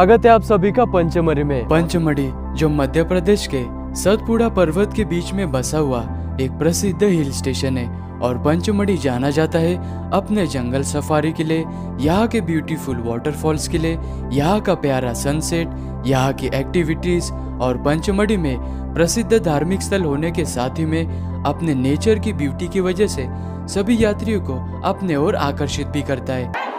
स्वागत है आप सभी का पंचमढ़ी में। पंचमढ़ी, जो मध्य प्रदेश के सतपुड़ा पर्वत के बीच में बसा हुआ एक प्रसिद्ध हिल स्टेशन है और पंचमढ़ी जाना जाता है अपने जंगल सफारी के लिए, यहाँ के ब्यूटीफुल वाटरफॉल्स के लिए, यहाँ का प्यारा सनसेट यहाँ की एक्टिविटीज़ और पंचमढ़ी में प्रसिद्ध धार्मिक स्थल होने के साथ ही में अपने नेचर की ब्यूटी की वजह से सभी यात्रियों को अपने ओर आकर्षित भी करता है।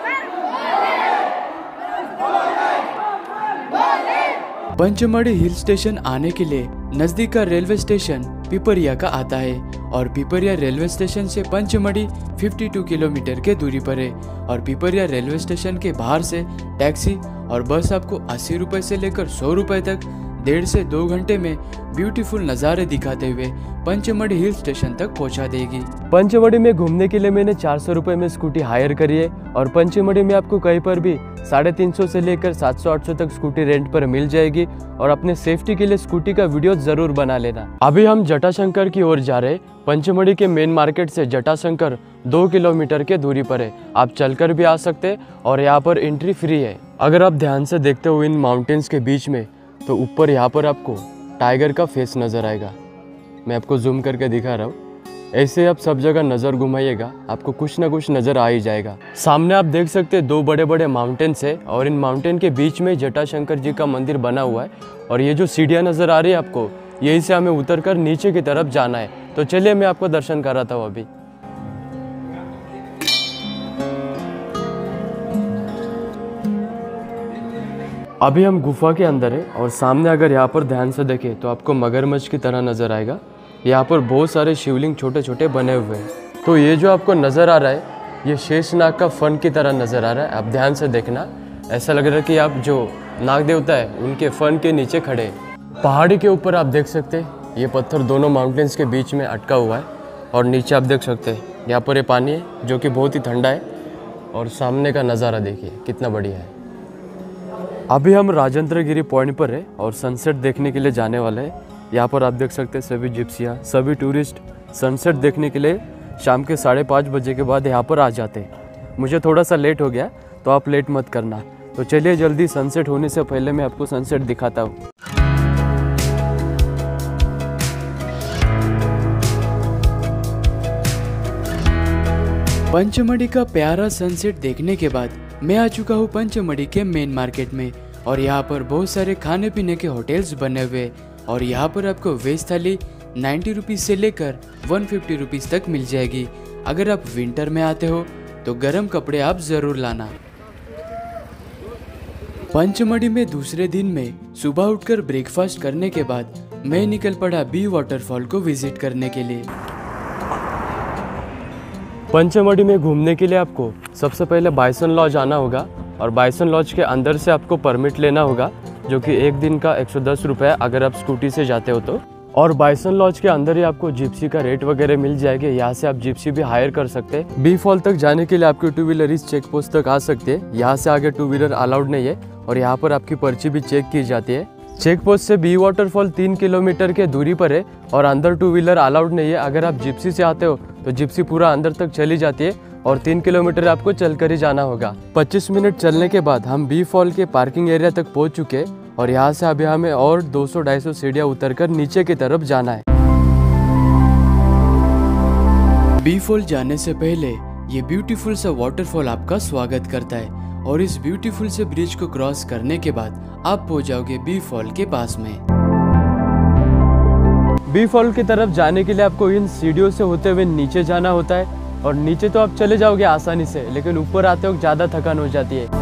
पंचमढ़ी हिल स्टेशन आने के लिए नज़दीक का रेलवे स्टेशन पिपरिया का आता है और पिपरिया रेलवे स्टेशन से पंचमढ़ी 52 किलोमीटर के दूरी पर है और पिपरिया रेलवे स्टेशन के बाहर से टैक्सी और बस आपको अस्सी रुपए से लेकर सौ रुपए तक डेढ़ से दो घंटे में ब्यूटीफुल नज़ारे दिखाते हुए पंचमढ़ी हिल स्टेशन तक पहुँचा देगी। पंचमढ़ी में घूमने के लिए मैंने चार सौ में स्कूटी हायर करी है और पंचमढ़ी में आपको कहीं पर भी साढ़े तीन सौ से लेकर सात सौ, आठ सौ तक स्कूटी रेंट पर मिल जाएगी और अपने सेफ्टी के लिए स्कूटी का वीडियो ज़रूर बना लेना। अभी हम जटाशंकर की ओर जा रहे पंचमढ़ी के मेन मार्केट से जटाशंकर दो किलोमीटर के दूरी पर है। आप चलकर भी आ सकते और यहाँ पर एंट्री फ्री है। अगर आप ध्यान से देखते हो इन माउंटेन्स के बीच में तो ऊपर यहाँ पर आपको टाइगर का फेस नज़र आएगा। मैं आपको जूम करके दिखा रहा हूँ। ऐसे आप सब जगह नज़र घुमाइएगा, आपको कुछ ना कुछ नज़र आ ही जाएगा। सामने आप देख सकते हैं दो बड़े बड़े माउंटेन्स है और इन माउंटेन के बीच में जटाशंकर जी का मंदिर बना हुआ है। और ये जो सीढ़ियाँ नज़र आ रही है आपको, यहीं से हमें उतर कर नीचे की तरफ़ जाना है। तो चलिए मैं आपको दर्शन कराता हूँ अभी। अभी हम गुफा के अंदर है और सामने अगर यहाँ पर ध्यान से देखें तो आपको मगरमच्छ की तरह नज़र आएगा। यहाँ पर बहुत सारे शिवलिंग छोटे छोटे बने हुए हैं। तो ये जो आपको नज़र आ रहा है, ये शेषनाग का फन की तरह नज़र आ रहा है। आप ध्यान से देखना। ऐसा लग रहा है कि आप जो नाग देवता है, उनके फन के नीचे खड़े हैं। पहाड़ी के ऊपर आप देख सकते हैं, ये पत्थर दोनों माउंटेन्स के बीच में अटका हुआ है और नीचे आप देख सकते हैं। यहाँ पर ये पानी है, जो कि बहुत ही ठंडा है और सामने का नज़ारा देखिए, कितना बढ़िया है। अभी हम राजेंद्र गिरी पॉइंट पर है और सनसेट देखने के लिए जाने वाले हैं। यहाँ पर आप देख सकते हैं सभी जिप्सियाँ, सभी टूरिस्ट सनसेट देखने के लिए शाम के साढ़े पाँच बजे के बाद यहाँ पर आ जाते हैं। मुझे थोड़ा सा लेट हो गया तो आप लेट मत करना। तो चलिए जल्दी सनसेट होने से पहले मैं आपको सनसेट दिखाता हूँ। पंचमढ़ी का प्यारा सनसेट देखने के बाद मैं आ चुका हूँ पंचमढ़ी के मेन मार्केट में और यहाँ पर बहुत सारे खाने पीने के होटल्स बने हुए और यहाँ पर आपको वेज थाली नाइन्टी रुपीज़ से लेकर वन फिफ्टी रुपीज़ तक मिल जाएगी। अगर आप विंटर में आते हो तो गर्म कपड़े आप ज़रूर लाना। पंचमढ़ी में दूसरे दिन में सुबह उठकर ब्रेकफास्ट करने के बाद मैं निकल पड़ा बी वाटरफॉल को विज़िट करने के लिए। पंचमढ़ी में घूमने के लिए आपको सबसे पहले बाइसन लॉज आना होगा और बाइसन लॉज के अंदर से आपको परमिट लेना होगा, जो कि एक दिन का एक सौ दस अगर आप स्कूटी से जाते हो तो। और बाइसन लॉज के अंदर ही आपको जिप्सी का रेट वगैरह मिल जाएगा, यहाँ से आप जिप्सी भी हायर कर सकते हैं। बी फॉल तक जाने के लिए आपके टू व्हीलर इस चेक पोस्ट तक आ सकते हैं। यहाँ से आगे टू व्हीलर अलाउड नहीं है और यहाँ पर आपकी पर्ची भी चेक की जाती है। चेक पोस्ट से बी वाटरफॉल तीन किलोमीटर के दूरी पर है और अंदर टू व्हीलर अलाउड नहीं है। अगर आप जिप्सी से आते हो तो जिप्सी पूरा अंदर तक चली जाती है और तीन किलोमीटर आपको चलकर ही जाना होगा। 25 मिनट चलने के बाद हम बी फॉल के पार्किंग एरिया तक पहुँच चुके और यहाँ से अभी हमें और 200-250 सीढ़ियाँ उतरकर नीचे की तरफ़ जाना है। बी फॉल जाने से पहले ये ब्यूटीफुल सा वाटरफॉल आपका स्वागत करता है और इस ब्यूटीफुल से ब्रिज को क्रॉस करने के बाद आप पहुँच जाओगे बी फॉल के पास में। बी फॉल की तरफ़ जाने के लिए आपको इन सीढ़ियों से होते हुए नीचे जाना होता है और नीचे तो आप चले जाओगे आसानी से, लेकिन ऊपर आते वक्त ज़्यादा थकान हो जाती है।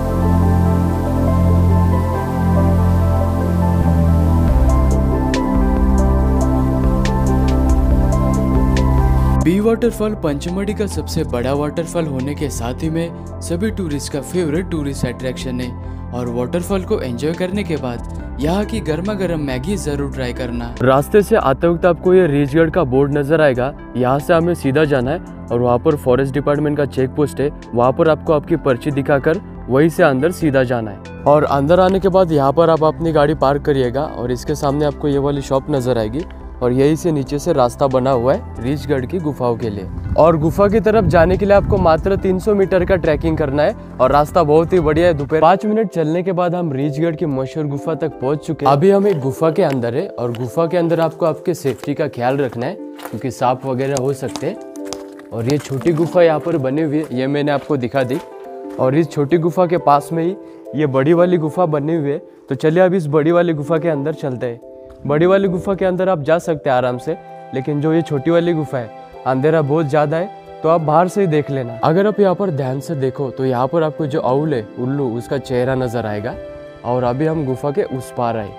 बी वाटरफॉल पंचमढ़ी का सबसे बड़ा वाटरफॉल होने के साथ ही में सभी टूरिस्ट का फेवरेट टूरिस्ट अट्रैक्शन है और वाटरफॉल को एंजॉय करने के बाद यहाँ की गर्मा गर्म मैगी ज़रूर ट्राई करना। रास्ते से आते वक्त आपको ये रीजगढ़ का बोर्ड नज़र आएगा। यहाँ से हमें सीधा जाना है और वहाँ पर फॉरेस्ट डिपार्टमेंट का चेक पोस्ट है। वहाँ पर आपको आपकी पर्ची दिखाकर वहीं से अंदर सीधा जाना है। और अंदर आने के बाद यहाँ पर आप अपनी गाड़ी पार्क करिएगा और इसके सामने आपको ये वाली शॉप नज़र आएगी। और यहीं से नीचे से रास्ता बना हुआ है रीचगढ़ की गुफाओं के लिए। और गुफा की तरफ़ जाने के लिए आपको मात्र 300 मीटर का ट्रैकिंग करना है और रास्ता बहुत ही बढ़िया है। दोपहर पाँच मिनट चलने के बाद हम रीचगढ़ की मशहूर गुफा तक पहुँच चुके हैं। अभी हम एक गुफा के अंदर है और गुफा के अंदर आपको आपके सेफ्टी का ख्याल रखना है, क्योंकि सांप वगैरह हो सकते और ये छोटी गुफा यहाँ पर बनी हुई है, ये मैंने आपको दिखा दी। और इस छोटी गुफा के पास में ही ये बड़ी वाली गुफा बनी हुई है। तो चलिए अब इस बड़ी वाली गुफा के अंदर चलते हैं। बड़ी वाली गुफा के अंदर आप जा सकते हैं आराम से, लेकिन जो ये छोटी वाली गुफा है, अंधेरा बहुत ज़्यादा है तो आप बाहर से ही देख लेना। अगर आप यहाँ पर ध्यान से देखो तो यहाँ पर आपको जो अउल है, उल्लू, उसका चेहरा नज़र आएगा, और अभी हम गुफा के उस पार आए।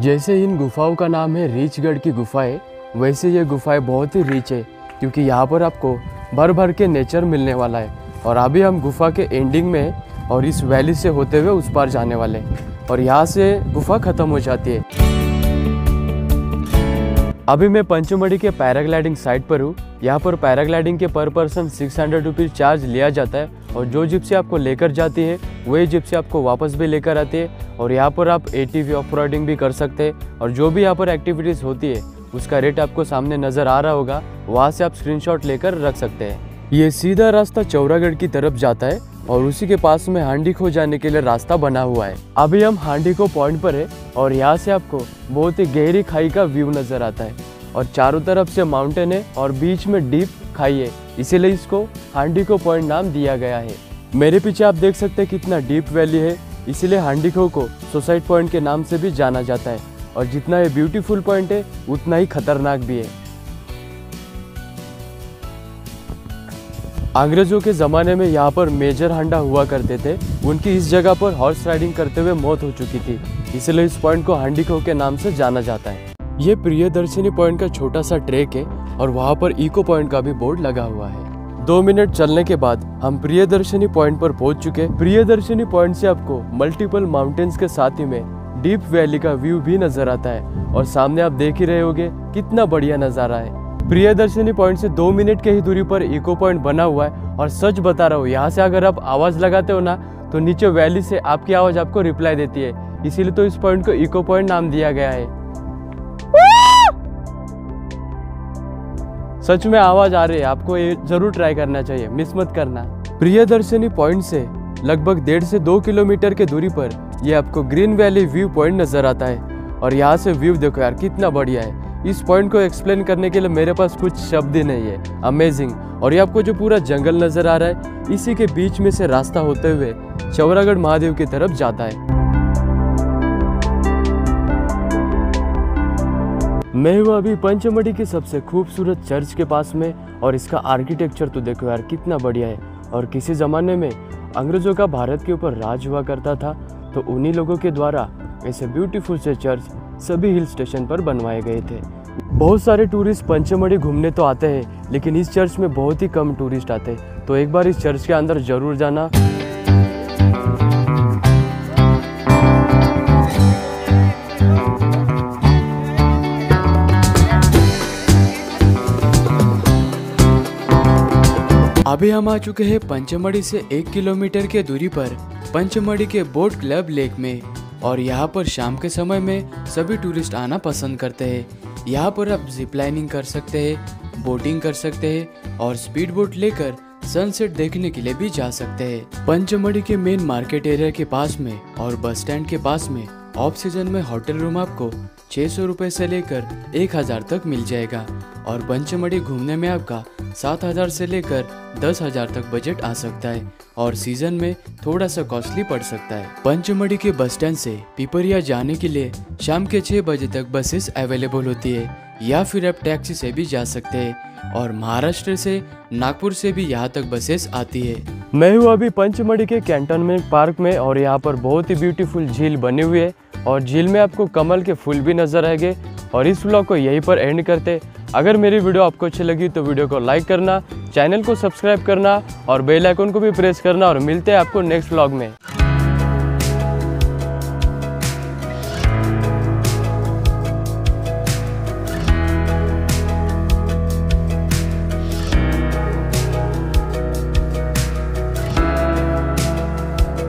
जैसे इन गुफाओं का नाम है रीचगढ़ की गुफाएँ वैसे ये गुफाएँ बहुत ही रीच है, क्योंकि यहाँ पर आपको भर भर के नेचर मिलने वाला है, और अभी हम गुफा के एंडिंग में और इस वैली से होते हुए उस पार जाने वाले हैं। और यहाँ से गुफा खत्म हो जाती है। अभी मैं पंचमढ़ी के पैराग्लाइडिंग साइट पर हूँ। यहाँ पर पैराग्लाइडिंग के per person six hundred rupees charge लिया जाता है और जो जिप्सी आपको लेकर जाती है, वही जिप्सी आपको वापस भी लेकर आती है और यहाँ पर आप ए टी ऑफ़ भी कर सकते हैं और जो भी यहाँ पर एक्टिविटीज़ होती है, उसका रेट आपको सामने नज़र आ रहा होगा। वहाँ से आप स्क्रीनशॉट लेकर रख सकते हैं। ये सीधा रास्ता चौरागढ़ की तरफ़ जाता है और उसी के पास में हांडी खो जाने के लिए रास्ता बना हुआ है। अभी हम हांडी को पॉइंट पर है और यहाँ से आपको बहुत ही गहरी खाई का व्यू नज़र आता है। और चारों तरफ़ से माउंटेन है और बीच में डीप खाई है। इसीलिए इसको हांडी को पॉइंट नाम दिया गया है। मेरे पीछे आप देख सकते हैं कितना डीप वैली है। इसीलिए हांडी खो को सुसाइड पॉइंट के नाम से भी जाना जाता है। और जितना ये ब्यूटीफुल पॉइंट है, उतना ही खतरनाक भी है। अंग्रेज़ों के ज़माने में यहाँ पर मेजर हंडा हुआ करते थे। उनकी इस जगह पर हॉर्स राइडिंग करते हुए मौत हो चुकी थी। इसलिए इस पॉइंट को हंडी के नाम से जाना जाता है। ये प्रियदर्शनी पॉइंट का छोटा सा ट्रैक है और वहाँ पर इको पॉइंट का भी बोर्ड लगा हुआ है। दो मिनट चलने के बाद हम प्रियदर्शनी पॉइंट पर पहुँच चुके प्रियदर्शनी पॉइंट से आपको मल्टीपल माउंटेन्स के साथ ही में डीप वैली का व्यू भी नज़र आता है और सामने आप देख ही रहे होगे कितना बढ़िया नज़ारा है। प्रियदर्शनी पॉइंट से दो मिनट के ही दूरी पर इको पॉइंट बना हुआ है और सच बता रहा हूँ, यहाँ से अगर आप आवाज़ लगाते हो ना तो नीचे वैली से आपकी आवाज़ आपको रिप्लाई देती है। इसीलिए तो इस पॉइंट को इको पॉइंट नाम दिया गया है। सच में आवाज़ आ रही है, आपको ये ज़रूर ट्राई करना चाहिए मिस मत करना। प्रियदर्शनी पॉइंट से लगभग डेढ़ से दो किलोमीटर के दूरी पर ये आपको ग्रीन वैली व्यू पॉइंट नज़र आता है। और यहाँ से व्यू देखो यार, कितना बढ़िया है। इस पॉइंट को एक्सप्लेन करने के लिए मेरे पास कुछ शब्द ही नहीं है। अमेजिंग और ये आपको जो पूरा जंगल नज़र आ रहा है, इसी के बीच में से रास्ता होते हुए चौरागढ़ महादेव की तरफ़ जाता है। मैं हूँ अभी पंचमढ़ी के सबसे खूबसूरत चर्च के पास में, और इसका आर्किटेक्चर तो देखो यार, कितना बढ़िया है। और किसी ज़माने में अंग्रेज़ों का भारत के ऊपर राज हुआ करता था तो उन्हीं लोगों के द्वारा ऐसे ब्यूटीफुल से चर्च सभी हिल स्टेशन पर बनवाए गए थे। बहुत सारे टूरिस्ट पंचमढ़ी घूमने तो आते हैं, लेकिन इस चर्च में बहुत ही कम टूरिस्ट आते हैं। तो एक बार इस चर्च के अंदर ज़रूर जाना। अभी हम आ चुके हैं पंचमढ़ी से एक किलोमीटर के दूरी पर, पंचमढ़ी के बोट क्लब लेक में। और यहाँ पर शाम के समय में सभी टूरिस्ट आना पसंद करते हैं। यहाँ पर आप जिप लाइनिंग कर सकते हैं बोटिंग कर सकते हैं और स्पीड बोट लेकर सनसेट देखने के लिए भी जा सकते हैं। पंचमढ़ी के मेन मार्केट एरिया के पास में और बस स्टैंड के पास में ऑफ़ सीज़न में होटल रूम आपको छह सौ रूपए से लेकर एक हज़ार तक मिल जाएगा। और पंचमढ़ी घूमने में आपका सात हज़ार से लेकर दस हज़ार तक बजट आ सकता है और सीज़न में थोड़ा सा कॉस्टली पड़ सकता है। पंचमढ़ी के बस स्टैंड से पिपरिया जाने के लिए शाम के छह बजे तक बसेस अवेलेबल होती है, या फिर आप टैक्सी से भी जा सकते हैं और महाराष्ट्र से नागपुर से भी यहाँ तक बसेस आती है। मैं हूँ अभी पंचमढ़ी के कैंटोनमेंट पार्क में और यहाँ पर बहुत ही ब्यूटीफुल झील बनी हुई है और झील में आपको कमल के फूल भी नज़र आएँगे और इस व्लॉग को यहीं पर एंड करते अगर मेरी वीडियो आपको अच्छी लगी तो वीडियो को लाइक करना, चैनल को सब्सक्राइब करना और बेल आइकन को भी प्रेस करना और मिलते हैं आपको नेक्स्ट ब्लॉग में।